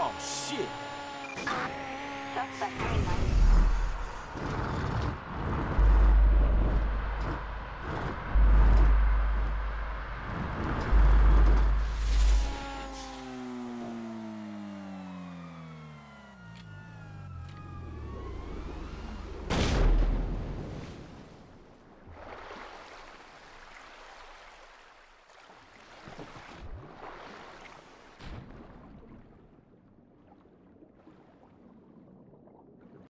Oh, shit. Suspect.